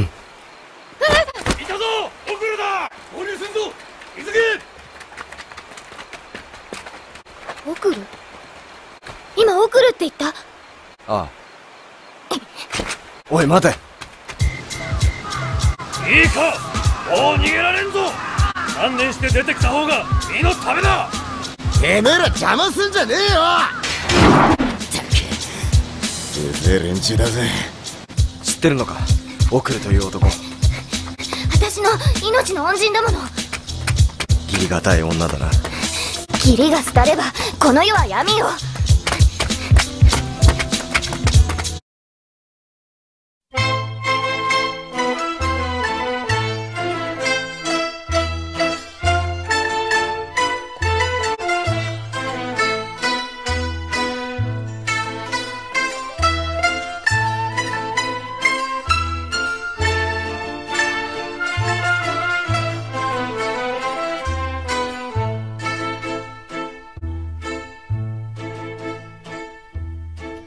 いたぞ遅れだ。合流すんぞ急げ送る今送るって言った？ああ。おい待て。いいか。もう逃げられんぞ。観念して出てきた方が身のためだ。てめえら邪魔すんじゃねえよ。うぜえ連中だぜ。知ってるのか？送るという男。私の命の恩人だもの。義理がたい女だな。義理が廃ればこの世は闇よ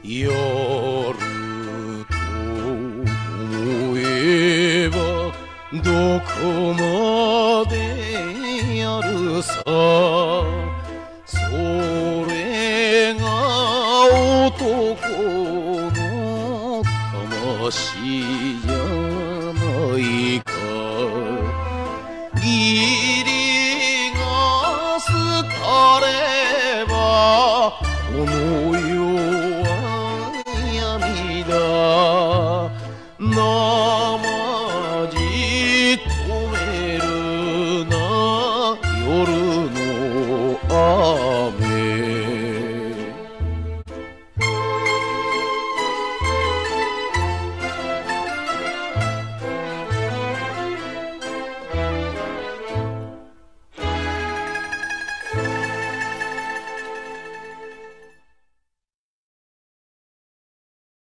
夜と思えばどこまでやるさそれが男の魂じゃないか義理が廃ればこの世